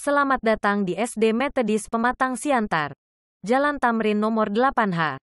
Selamat datang di SD Metodis Pematang Siantar. Jalan Tamrin nomor 8H.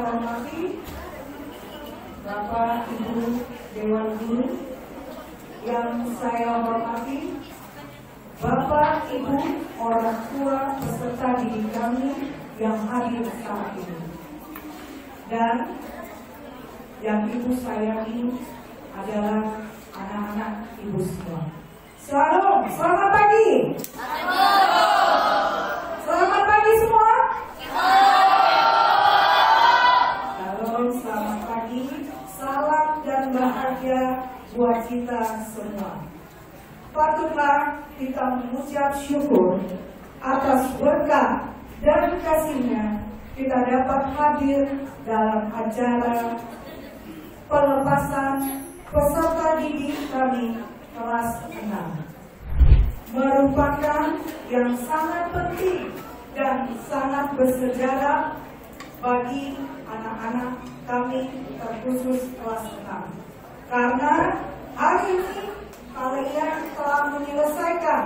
Saya hormati, Bapak Ibu Dewan Guru, yang saya hormati, Bapak Ibu orang tua peserta didik kami yang hadir saat ini. Dan yang ibu sayangi adalah anak-anak ibu semua. Shalom, selamat pagi. Selamat pagi semua. Shalom, selamat pagi. Salam dan bahagia buat semua. Patutlah kita mengucap syukur atas berkat dan kasihnya kita dapat hadir dalam acara pelepasan peserta didik kami kelas 6 merupakan yang sangat penting dan sangat bersejarah bagi anak-anak kami terkhusus kelas 6 karena hari ini kalian telah menyelesaikan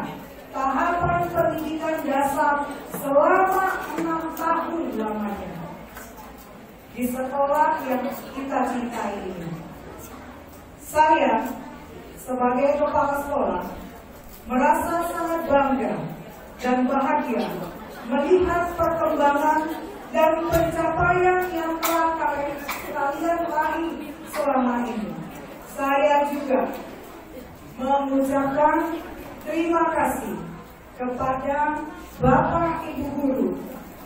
tahapan pendidikan dasar selama enam tahun lamanya di sekolah yang kita cintai ini. Saya sebagai kepala sekolah merasa sangat bangga dan bahagia melihat perkembangan dan pencapaian yang telah kalian kalian raih selama ini. Saya juga mengucapkan terima kasih kepada Bapak Ibu Guru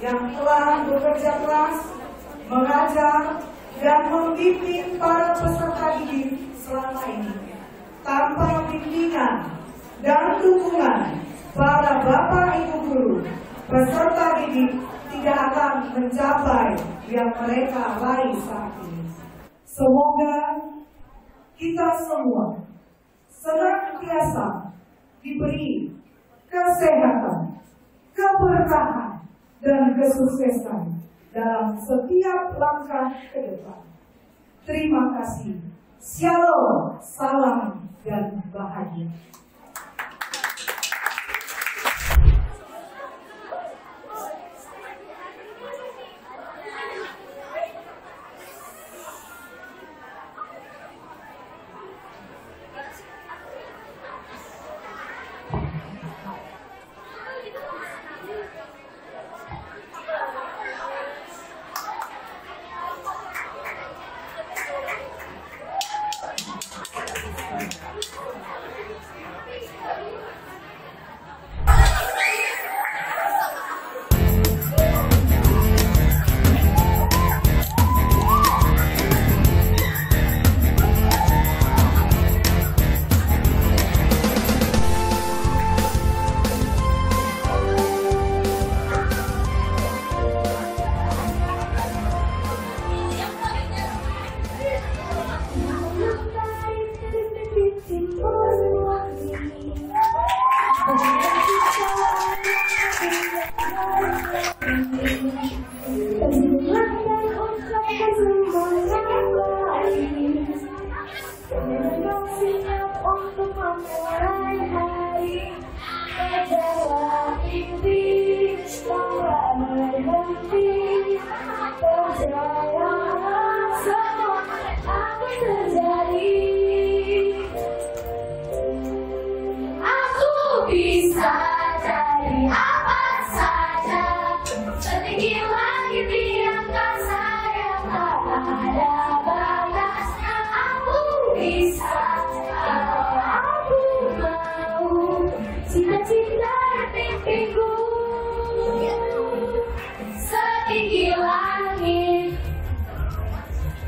yang telah bekerja keras, mengajar, dan membimbing para peserta didik selama ini. Tanpa bimbingan dan dukungan para Bapak Ibu Guru, peserta didik tidak akan mencapai yang mereka raih saat ini. Semoga kita semua senantiasa diberi kesehatan, keberkahan, dan kesuksesan dalam setiap langkah ke depan. Terima kasih. Shalom, salam, dan bahagia.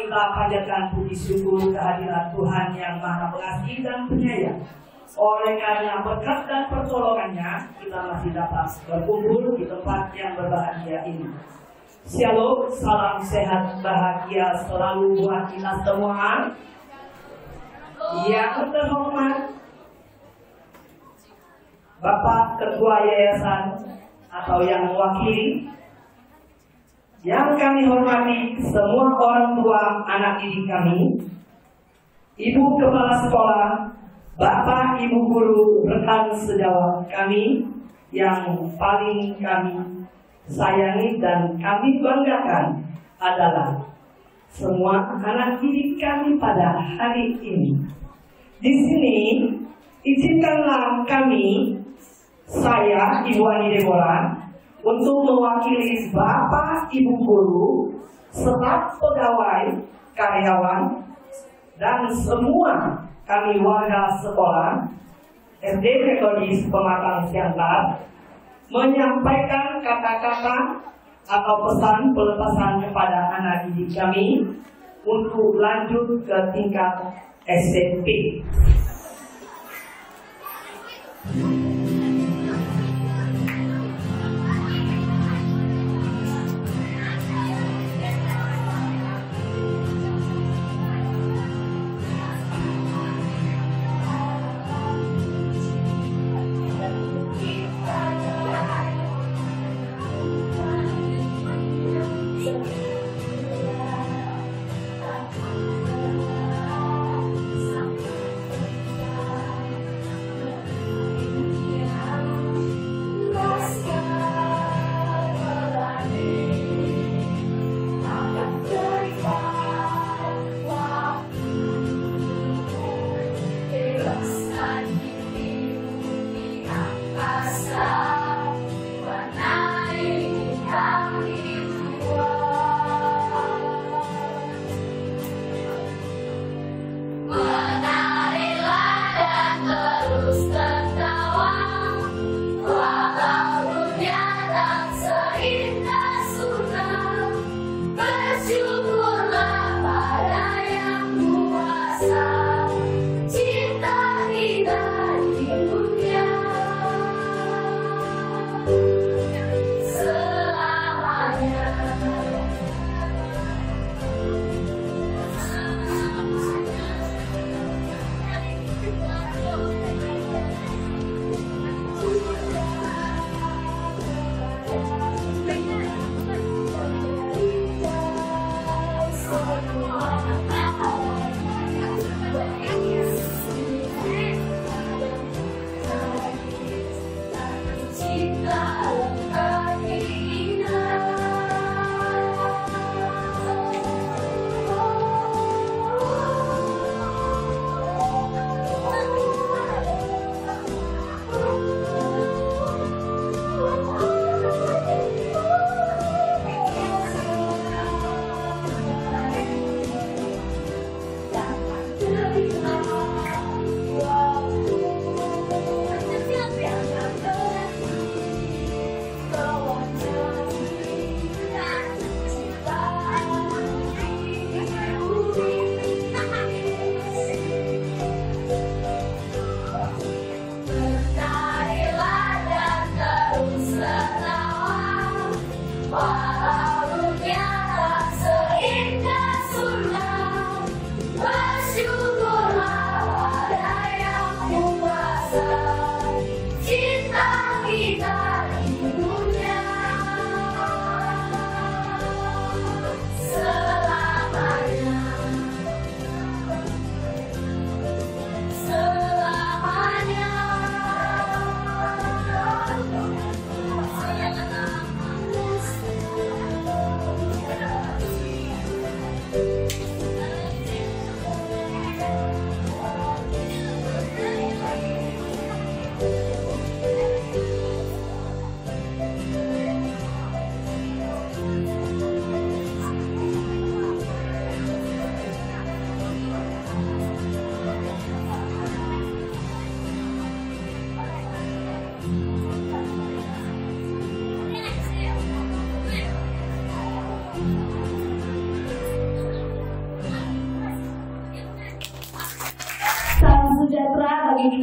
kita panjatkan puji syukur kehadiran Tuhan yang Maha Pengasih dan Penyayang. Oleh karena berkat dan pertolongannya, kita masih dapat berkumpul di tempat yang berbahagia ini. Shalom, salam sehat bahagia selalu buat kita semua. Yang terhormat, Bapak Ketua Yayasan atau yang mewakili yang kami hormati semua orang tua anak didik kami, Ibu Kepala Sekolah, Bapak Ibu Guru, rekan sejawat kami yang paling kami sayangi dan kami banggakan adalah semua anak didik kami pada hari ini. Di sini, izinkanlah kami, saya Ibu Ani Deborah, untuk mewakili Bapak Ibu Guru, staf pegawai, karyawan, dan semua kami warga sekolah SD Metodis Pematang Siantar menyampaikan kata-kata atau pesan pelepasan kepada anak didik kami untuk lanjut ke tingkat SMP.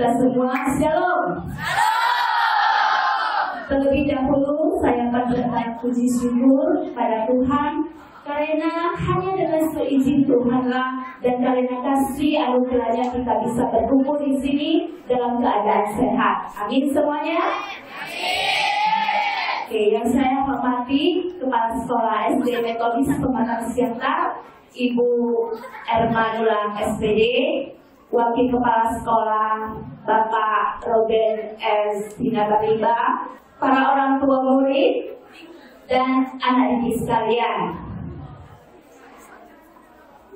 Kita semua. Shalom. Terlebih dahulu saya akan berharap puji syukur pada Tuhan karena hanya dengan seizin Tuhanlah dan karena kasih anugerahnya kita bisa berkumpul di sini dalam keadaan sehat. Amin semuanya. Oke, yang saya hormati Kepala Sekolah SD Metodis Pematang Siantar, Ibu Ermanula SPD, Wakil Kepala Sekolah Bapak Robin S. Dinabariba, para orang tua murid, dan anak didik sekalian.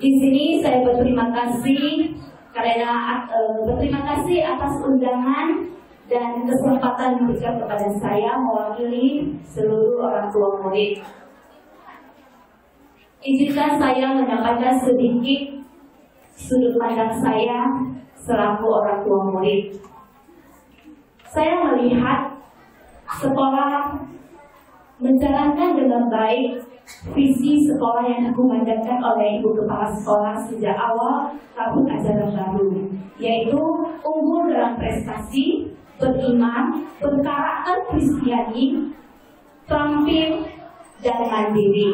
Di sini saya berterima kasih karena eh, berterima kasih atas undangan dan kesempatan diberikan kepada saya mewakili seluruh orang tua murid. Izinkan saya menyampaikan sedikit sudut pandang saya selaku orang tua murid. Saya melihat sekolah menjalankan dengan baik visi sekolah yang dikumandangkan oleh Ibu Kepala Sekolah sejak awal tahun ajaran baru, yaitu unggul dalam prestasi, beriman, berkarakter Kristiani, terampil, dan mandiri.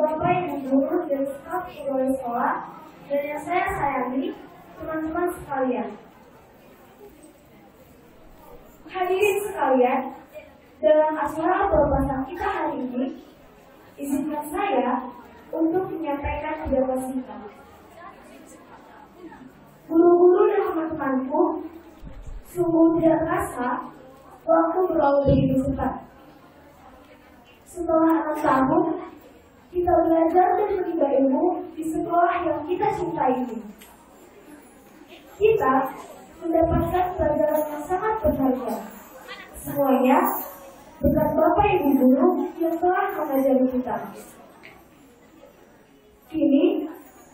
Bapak Ibu Guru dan staf pegawai sekolah, dan yang saya sayangi, teman-teman sekalian. Hadirin sekalian, dalam acara pelepasan kita hari ini, izinkan saya untuk menyampaikan beberapa singkat. Guru-guru dan teman-temanku, sungguh tidak terasa waktu berlalu begitu cepat. Setelah enam tahun, kita belajar dan menimba ilmu di sekolah yang kita cintai ini. Kita mendapatkan pelajaran yang sangat berharga. Semuanya berkat Bapak Ibu Guru yang telah mengajari kita. Kini,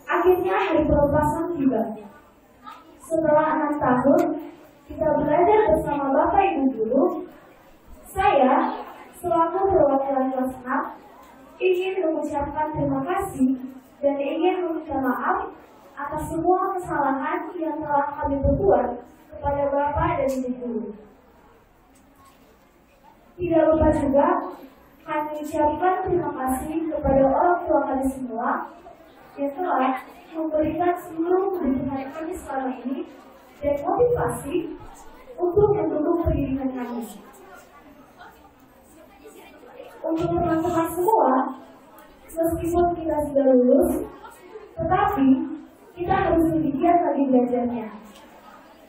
akhirnya hari pelepasan tiba. Setelah enam tahun, kita belajar bersama Bapak Ibu Guru. Saya, selaku perwakilan kelas 6, ingin mengucapkan terima kasih dan ingin meminta maaf atas semua kesalahan yang telah kami berbuat kepada Bapak dan Ibu Guru. Tidak lupa juga kami ucapkan terima kasih kepada orang tua kami semua yang telah memberikan seluruh kebutuhan kami selama ini dan motivasi untuk mendukung pendidikan kami. Untuk teman-teman semua, meskipun kita sudah lulus, tetapi kita harus giat lagi belajarnya.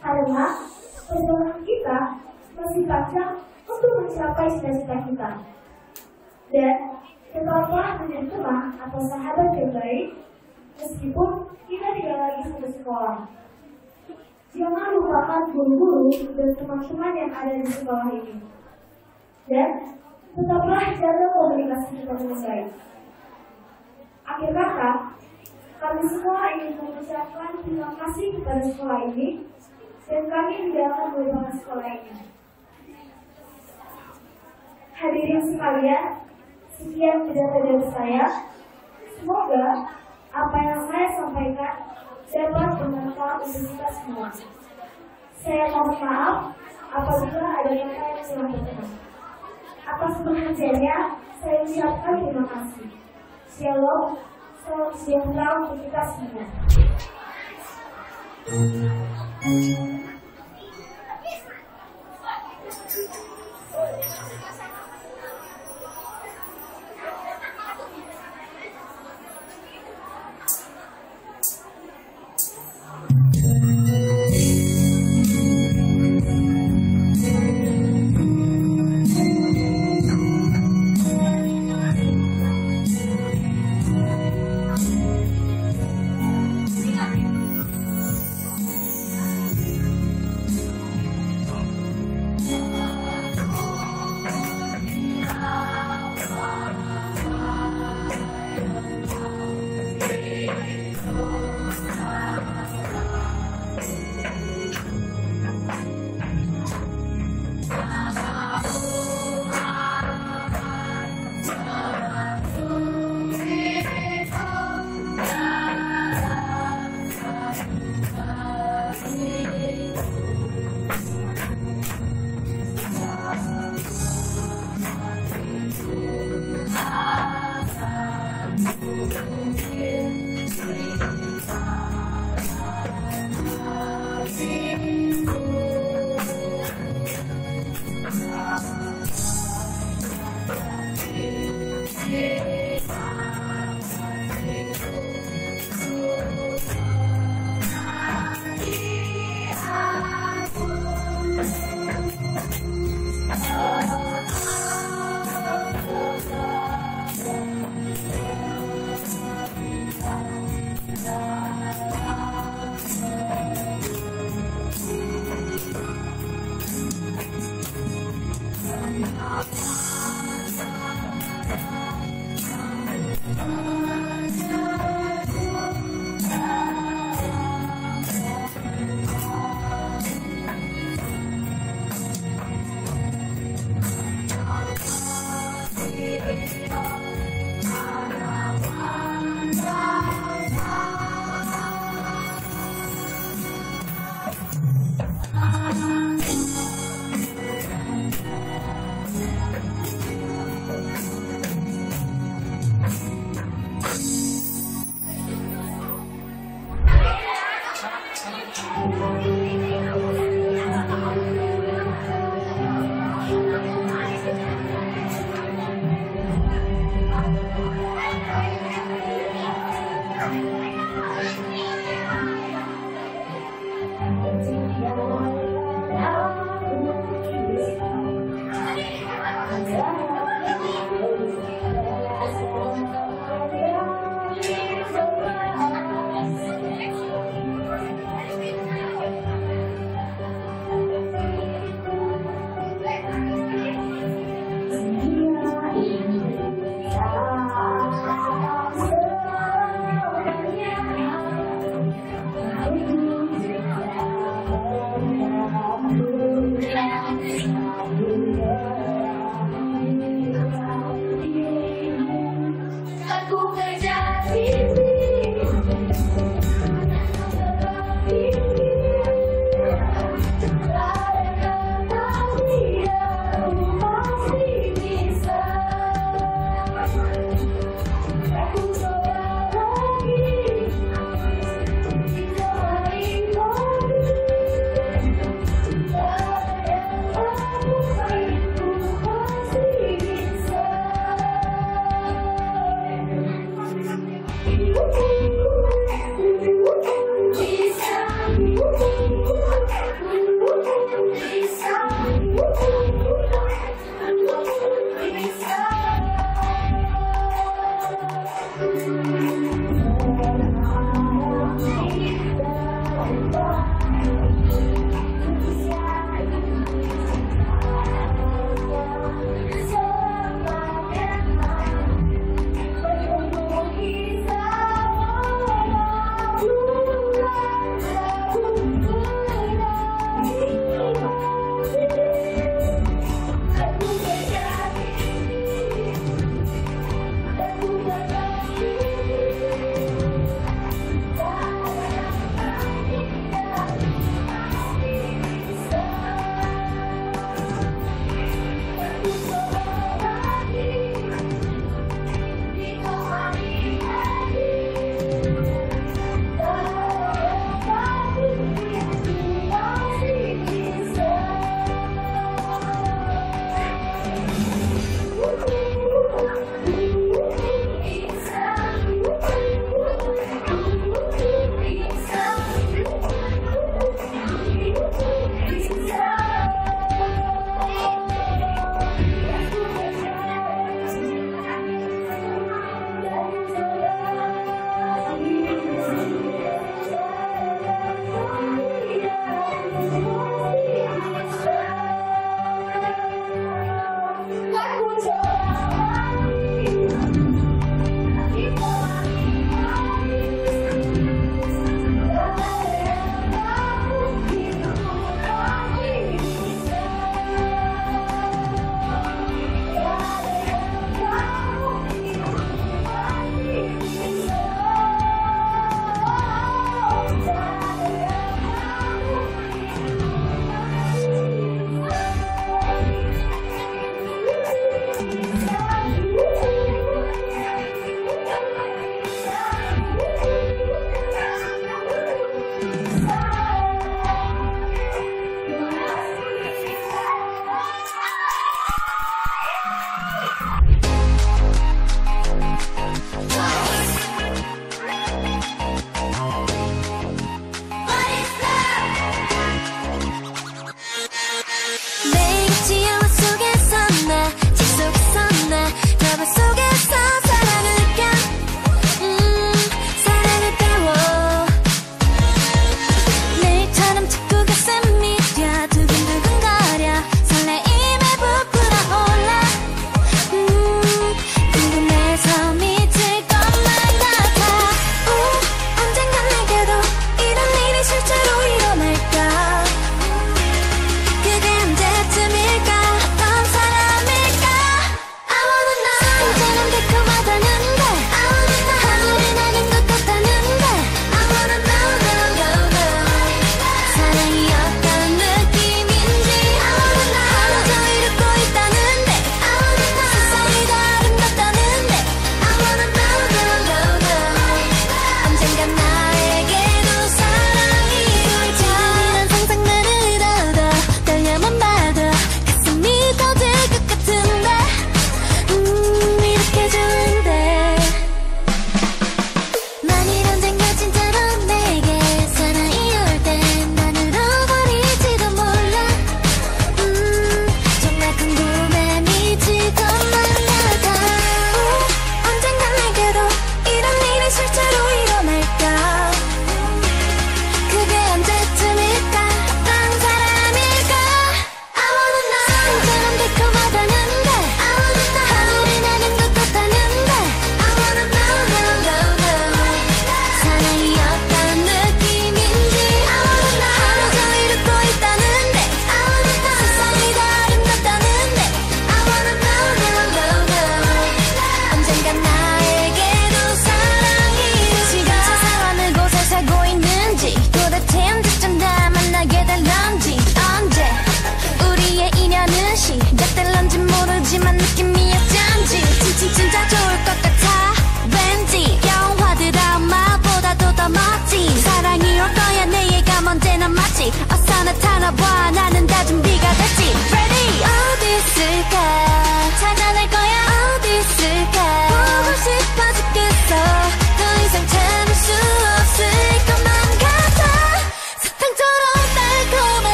Karena perjalanan kita masih panjang untuk mencapai cita-cita kita. Dan tetaplah menjadi teman atau sahabat yang baik meskipun kita tidak lagi satu sekolah. Jangan lupakan guru-guru dan teman-teman yang ada di sekolah ini. Dan tetaplah jaga komunikasi kita baik. Akhir kata, kami semua ingin mengucapkan terima kasih kepada sekolah ini dan kami tidak akan melupakan sekolah ini. Hadirin sekalian, sekian pidato dari saya. Semoga apa yang saya sampaikan dapat bermanfaat untuk kita semua. Saya mohon maaf apabila ada kata yang berkenan. Atas perhatiannya, saya ucapkan terima kasih. Shalom, salam sejahtera untuk kita semua.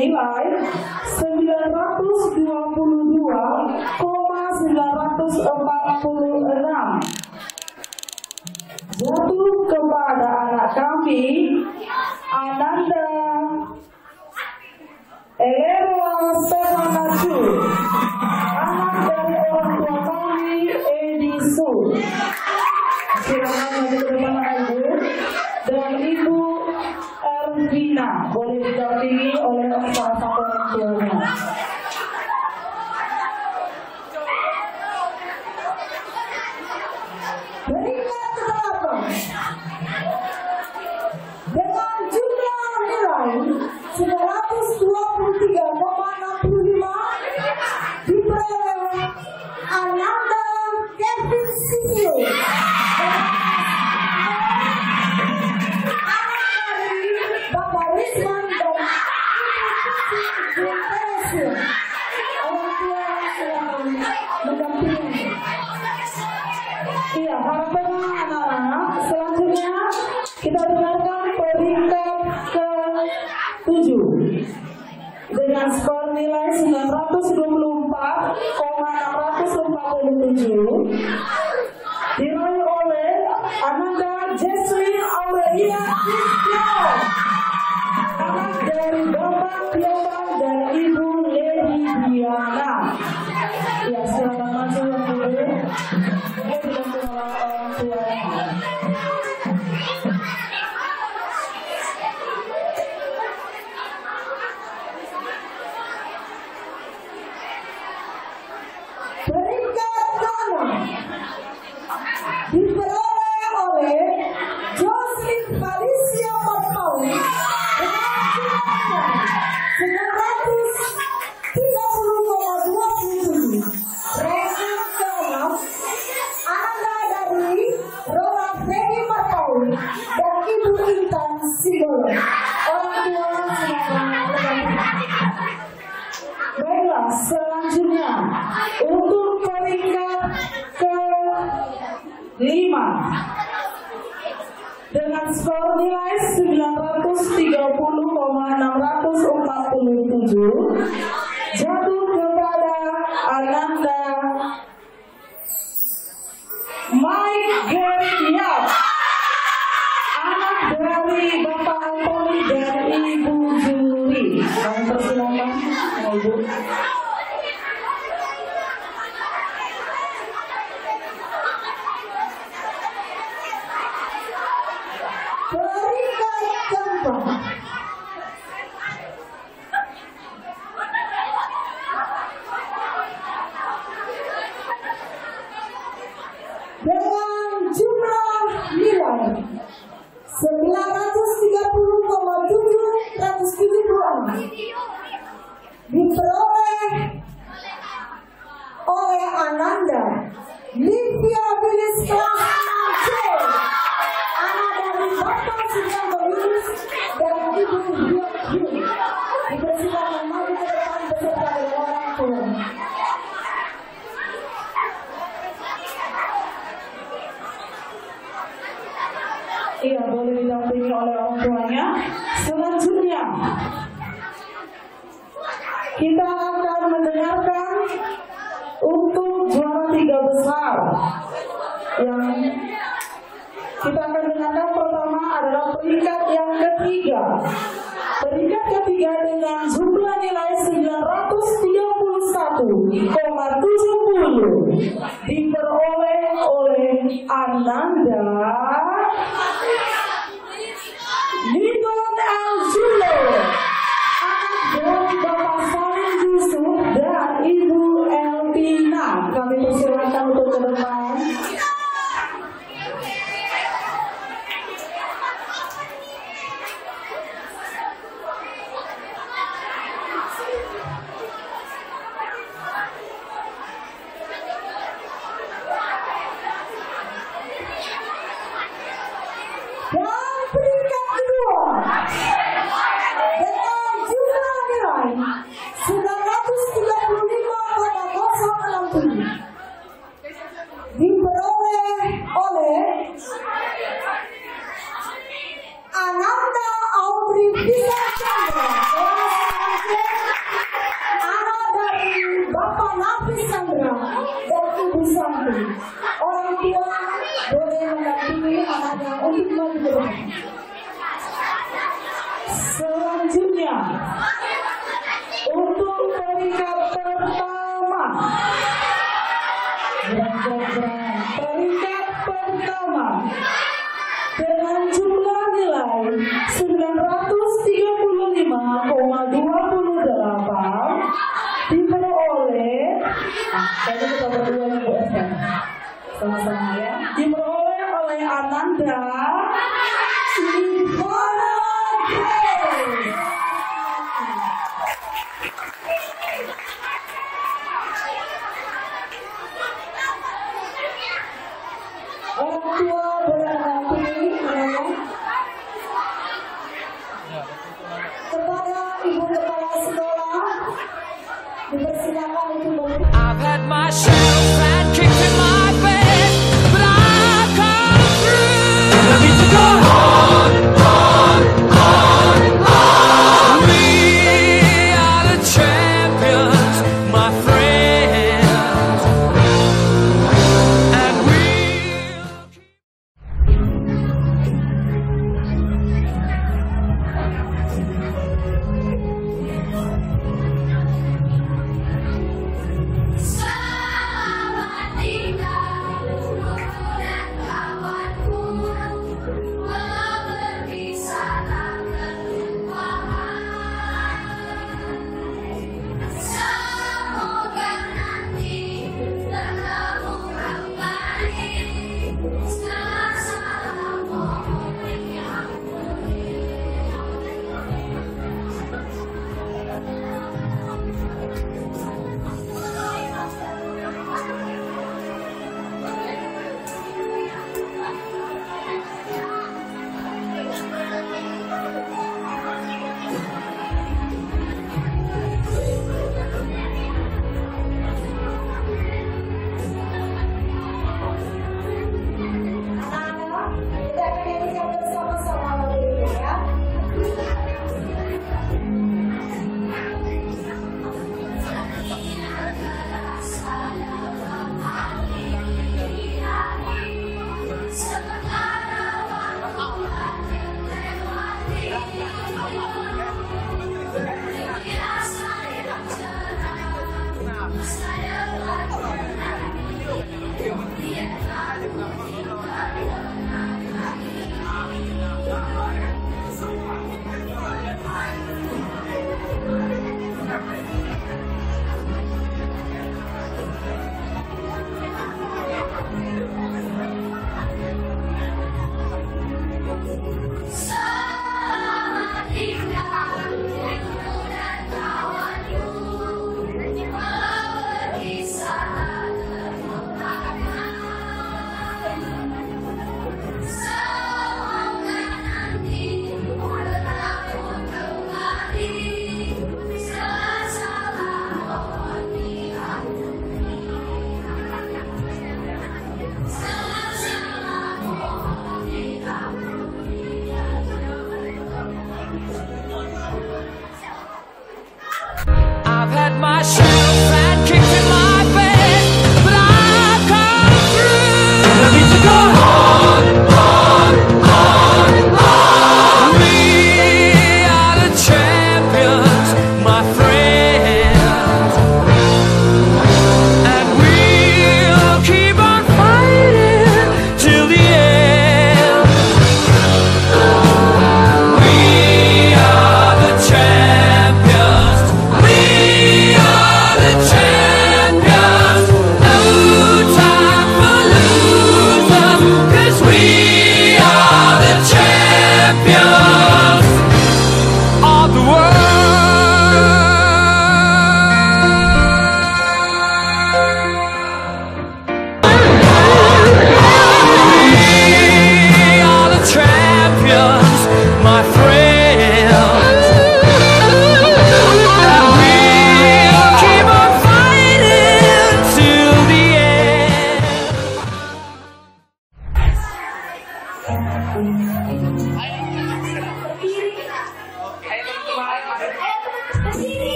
Nilai 922,946 jatuh kepada anak kami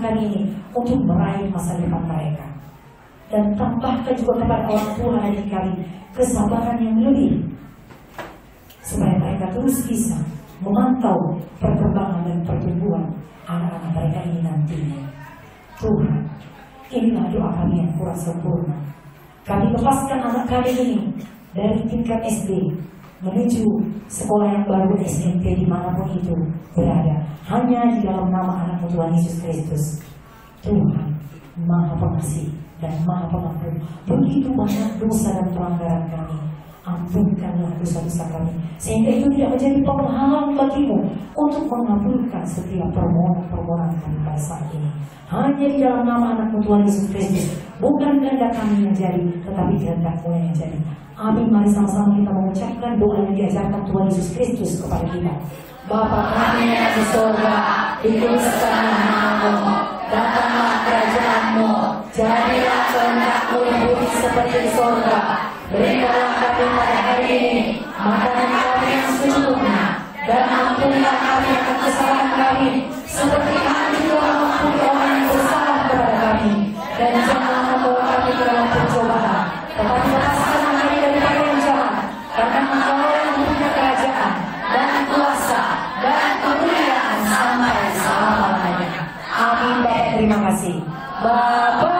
kami ini untuk meraih masa depan mereka dan tambahkan juga kepada orang tua dan didik kami kesabaran yang lebih supaya mereka terus bisa memantau perkembangan dan pertumbuhan anak-anak mereka ini nantinya. Tuhan, inilah doa kami yang kurang sempurna. Kami lepaskan anak kami ini dari tingkat SD menuju sekolah yang baru SMP di mana pun itu berada. Hanya di dalam nama anak Tuhan Yesus Kristus. Tuhan, Maha Pengasih dan Maha Pengampun. Begitu banyak dosa dan pelanggaran kami ampunkanlah dosa-dosa kami sehingga itu tidak menjadi penghalang bagimu untuk mengabulkan setiap permohonan-permohonan kami pada saat ini hanya di dalam nama anakmu Tuhan Yesus Kristus bukan kehendak kami yang jadi tetapi kehendakmu yang jadi amin. Mari sama-sama kita mengucapkan doa yang diajarkan Tuhan Yesus Kristus kepada kita. Bapa kami yang di surga dikuduskanlah namamu datanglah kerajaanmu. Jadilah kehendakmu di bumi seperti di surga Berikanlah kami pada hari ini makanan kami yang secukupnya dan ampunilah kami akan kesalahan kami seperti kami juga mengampuni orang yang bersalah kepada kami. Dan janganlah membawa kami dalam pencobaan. Tetapi lepaskan terima kasih. Bapak